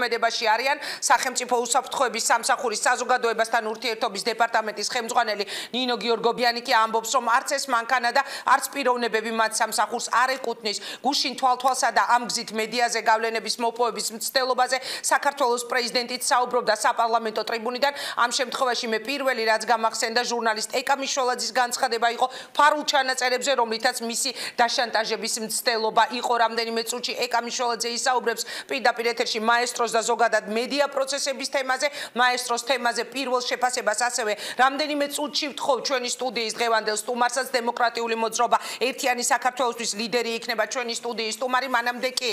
მოქმედებაში არიან სახელმწიფო უსაფრთხოების სამსახურის საზოგადოებასთან ურთიერთობის დეპარტამენტის ხელმძღვანელი ნინო გიორგობიანი კი ამბობს რომ არც ეს მანქანა და არც პიროვნებები მათ სამსახურს არ ეკუთვნის. გუშინ თვალთვალსა და ამ გზით მედიაზე გავლენების მოპოვების მცდელობაზე საქართველოს პრეზიდენტიც საუბრობდა საპარლამენტო ტრიბუნიდან. ამ შემთხვევაში მე პირველი რაც გამახსენდა ჟურნალისტ ეკა მიშოლაძის განცხადება იყო ფარულ ჩანაწერებზე რომლითაც მისი დაშანტაჟების მცდელობა იყო. რამდენიმე წუთში ეკა მიშოლაძე ისაუბრებს პირდაპირ ეთერში მაესტროს და ზოგადად მედია პროცესების თემაზე, მაესტროს თემაზე პირველ შეფასებას ასევე რამდენიმე წუთში ვთხოვ ჩვენი სტუდიის დღევანდელ სტუმარსაც. დემოკრატიული მოძრობა ერთიანი საქართველოსთვის ლიდერი იქნება ჩვენი სტუდიის სტუმარი. მანამდე კი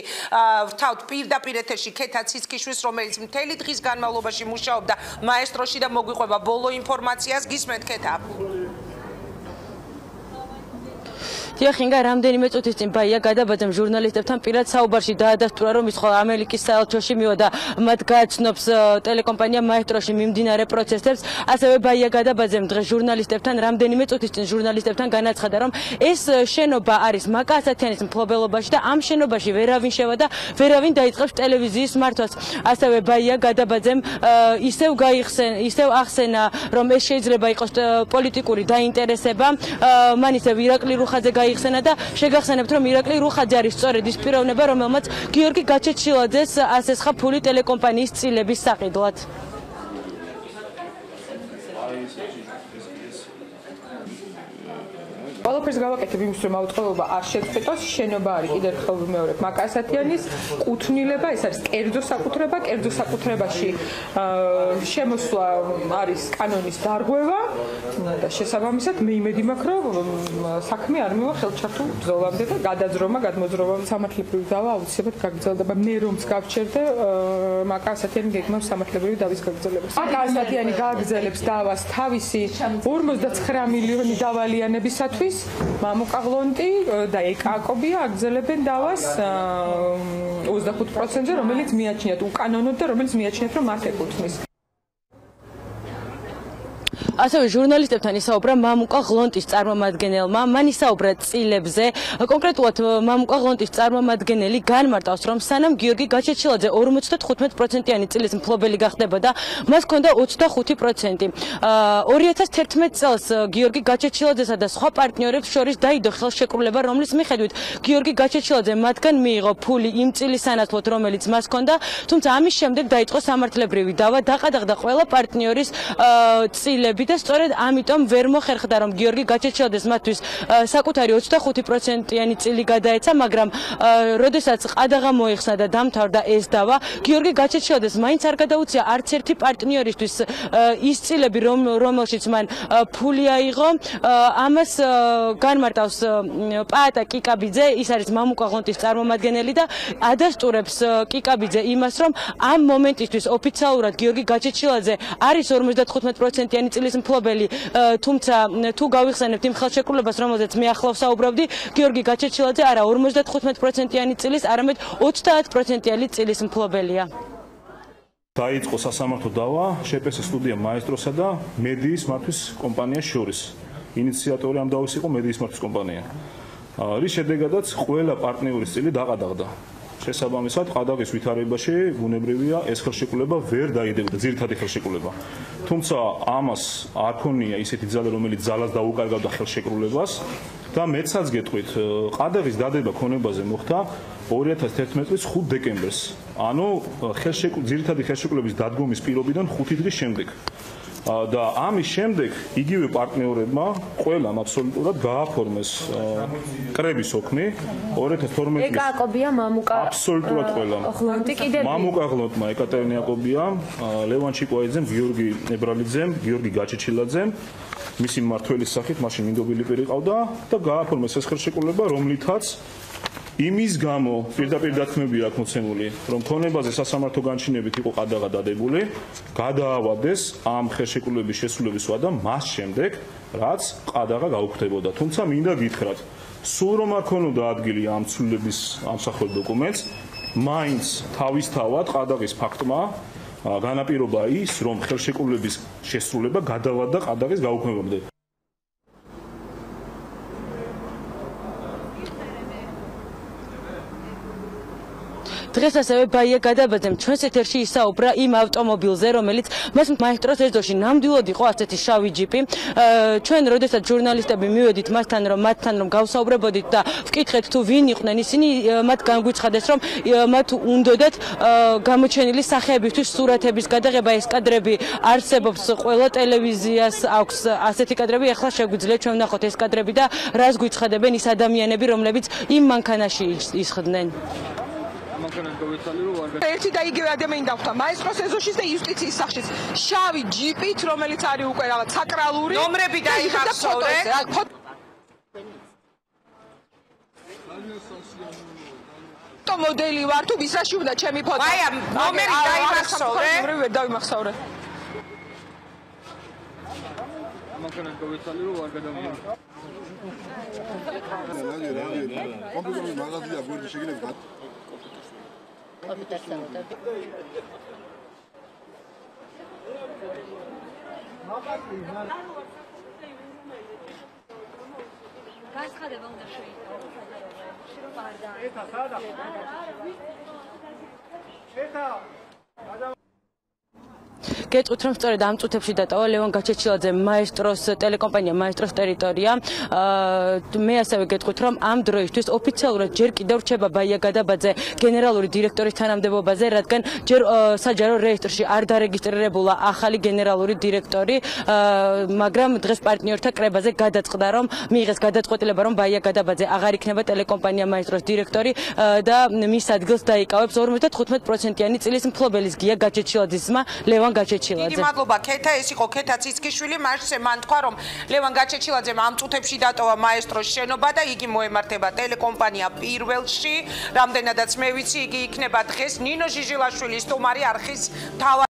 ვთავთ პირდაპირ ეთერში ქეთა ციცკიშვილს რომელიც მთელი დღის განმავლობაში მუშაობდა მაესტროში და მოგვიყვება ბოლო ინფორმაციას. გისმენთ ქეთა დიახინგა რამდენიმე წუთის წინ ბაია გადაბაძემ ჟურნალისტებთან პირად საუბარში დაადასტურა რომ ის ხო ამერიკის საელჩოში მივიდა მათ გააცნობს ტელეკომპანია მაესტროში მიმდინარე პროცესებს. ასევე ბაია გადაბაძემ დღეს ჟურნალისტებთან რამდენიმე წუთის წინ ჟურნალისტებთან განაცხადა რომ ეს შენობა არის მაკასათიანის მფლობელობაში და ამ შენობაში ვერავინ შევა და ვერავინ დაიწყებს ტელევიზიის მართვას. ასევე ბაია გადაბაძემ ისევ გაიხსენ ისევ ახსენა რომ ეს შეიძლება იყოს პოლიტიკური დაინტერესება. მან ისევ ირაკლი რუხაძე გაიხსენა და შეგახსენებთ რომ ირაკლი რუხაძე არის სწორედ ის პიროვნება რომელმაც გიორგი გაჩეჩილაძეს ასესხა ფული ტელეკომპანიის წილების საყიდლად ყველაფერს გავაკეთებ იმის რომ აუწყებლობა არ შეწყვეტოს შენობა არის კიდევ ერთხელ ვიმეორებ მაკასათიანის კუთვნილება ეს არის კერძო საკუთრება კერძო საკუთრებაში შემოსვლა არის კანონის დარღვევა და შესაბამისად მე იმედი მაქვს რომ საქმე არ მივა ხელჩართულ ბრძოლამდე და გადაძრომა გადმოძრომა სამართლებრივი დავა აუცილებლად გაგრძელდება მე რომც გავჩერდე მაკასათიანი გეგმავს სამართლებრივი დავის გაგრძელებას. მაკასათიანი გაგრძელებს დავას თავისი 59 მილიონი დავალიანებისათვის მამუკაღლონტი და ეკაკობია აგზელებენ დავას 25%-ზე რომელიც მიაჩნიათ უკანონოდ და რომელიც მიაჩნიათ რომ მათ ეკუთვნის ასევე ჟურნალისტებთან ისაუბრა მამუკა ღლონტის წარმომადგენელმა, მან ისაუბრა წილებზე, კონკრეტულად მამუკა ღლონტის წარმომადგენელი განმარტავს, რომ სანამ გიორგი გაჩეჩილაძე 55%-იანი წილის მფლობელი გახდებოდა, მას ჰქონდა 25%. 2011 წელს გიორგი გაჩეჩილაძესა და სხვა პარტნიორებს შორის დაიდო ხელშეკრულება, რომლის მიხედვით გიორგი გაჩეჩილაძე მათგან მიიღო ფული იმ წილის სანაცვლოდ, რომელიც მას ჰქონდა, თუმცა ამის შემდეგ დაიწყო სამართლებრივი დავა, დაყადაღდა ყველა პარტნიორის წილები და სწორედ ამიტომ ვერ მოხერხდა რომ გიორგი გაჩეჩილაძეს მათთვის საკუთარი 25%-იანი წილი გადაეცა, მაგრამ როდესაც ყადაღა მოიხსნა და დამთავრდა ეს დავა, გიორგი გაჩეჩილაძეს მაინც არ გადაუცია არც ერთი პარტნიორისთვის ის წილები, რომელშიც მან ფული აიღო, ამას განმარტავს პაატა კიკაბიძე, ის არის მამუკა ღონტის წარმომადგენელი და ადასტურებს კიკაბიძე იმას, რომ ამ მომენტისთვის ოფიციალურად გიორგი გაჩეჩილაძე არის 55%-იანი წილის მფლობელი, თუმცა თუ გავიხსენებთ იმ ხელშეკრულებას, რომელზეც მე ახლავს საუბრობდი, გიორგი გაჩეჩილაძე არა 55%-იანი წილის, არამედ 30%-იანი წილის მფლობელია. დაიწყო სასამართლო დავა შეპეს სტუდია მაესტროსა და მედიის მართვის კომპანიას შორის. ინიციატორი ამ დავის იყო მედიის მართვის კომპანია. რის შედეგადაც ყველა პარტნიორის წილი დაყადაღდა. შესაბამისად ყადაღის ვითარებაში ბუნებრივია ეს ხელშეკრულება ვერ დაიდებდა ძირთადი ხელშეკრულება. თუმცა ამას არ ქონია ისეთი ძალა რომელიც ძალას დაუკარგავდა ხელშეკრულებას. და მეცაც გეტყვით ყადაღის დადება ქონებაზე მოხდა 2011 წლის 5 დეკემბერს. ანუ ხელშეკრულების ძირთადი ხელშეკრულების დადგომის პირობიდან 5 დღის შემდეგ და ამის შემდეგ იგივე პარტნიორებმა ყველამ აბსოლუტურად გააფორმეს კრების ოქმი 2012 წელს ეკაკობია მამუკა აბსოლუტურად ყველამ ღლონტი კიდე მამუკა ღლონტმა ეკატერინე აკობია ლევან ჩიკვაიძემ გიორგი ნებრალიძემ გიორგი გაჩეჩილაძემ მისი მმართველის სახით მაშინ მინდობილი პერი ყავდა და გააფორმეს ეს ხელშეკრულება რომლითაც იმის გამო პირდაპირ დათქმები აქვს მოცემული, რომ ქონებაზე სასამართლო განჩინებით იყო ყადაღა დადებული, გადაავადეს ამ ხელშეკრულების შესრულების ვადა მას შემდეგ, რაც ყადაღა გაუქმდებოდა. თუმცა მინდა გითხრათ, სულ რომ არ ქონოდა ადგილი ამ ცვლილების ამსახველ დოკუმენტს, მაინც თავისთავად ყადაღის ფაქტმა განაპირობა ის, რომ ხელშეკრულების შესრულება გადავადა ყადაღის გაუქმებამდე. დღეს ასევე ბაია გადაბაძემ ჩვენს ეთერში ისაუბრა იმ ავტომობილზე, რომელიც მას მაესტროს ეზოში ნამდვილად იყო ასეთი შავი ჯიპი. ჩვენ როდესაც ჟურნალისტები მივედით მასთან, რომ მათთან რომ გავსაუბრებოდით და ვკითხეთ თუ ვინ იყვნენ ისინი, მათ განგვიცხადეს, რომ მათ უნდათ გამოჩენილი სახეებისთვის სურათების გადაღება ეს კადრები არსებობს ყველა ტელევიზიას აქვს ასეთი კადრები, ახლა შეგვიძლია ჩვენ ვნახოთ ეს კადრები და რას გვიცხადებენ ის ადამიანები, რომლებიც იმ მანქანაში ისხდნენ. რომ არ ერთი და იგივე ადამიანი დახვდა მაესტროს ეზოშიც და იუსტიციის სახშიც. შავი ჯიპით რომელიც არის უკვე რაღაც საკრალური. ნომრები დაიხახსოვრე? то მოდელი ვარ თუ ვისაში უნდა ჩემი ფოტო. ვაია, ნომერი დაიმახსოვრე? ნომერი ვერ დავიმახსოვრე. ამანქანას გავეცალი რომ არ გადავიდე რადი რადი კომპიუტერის მაღაზია გვერდი შეგიძლიათ განცხადება უნდა შეიტანო. შეიძლება არ და. ეტა სადა? ეტა გეტყვით რომ სწორედ ამ წუთებში დატოვა ლევან გაჩეჩილაძე მაესტროს ტელეკომპანია მაესტროს ტერიტორია. მე ასევე გეტყვით რომ ამ დროისთვის ოფიციალურად ჯერ კიდევ რჩება ბაია გადაბაძე გენერალური დირექტორის თანამდებობაზე რადგან ჯერ საჯარო რეესტრში არ დარეგისტრირებულა ახალი გენერალური დირექტორი მაგრამ დღეს პარტნიორთა კრებაზე გადაწყდა რომ მიიღეს გადაწყვეტილება რომ ბაია გადაბაძე აღარ იქნება ტელეკომპანია მაესტროს დირექტორი და მის ადგილს დაიკავებს 55%-იანი წილის მფლობელის გია გაჩეჩილაძის ძმა ლევან გაჩეჩილაძე გაჩეჩილაძე. დიდი მადლობა ქეთა, ეს იყო ქეთა ციცკიშვილი, მასე მან თქვა რომ ლევან გაჩეჩილაძემ ამ წუთებში დატოვა მაესტროს შენობა და იგი მოემართება ტელეკომპანია პირველში. რამდენადაც მე ვიცი, იგი იქნება დღეს ნინო ჟიჟილაშვილის სტუმარი არხის თავი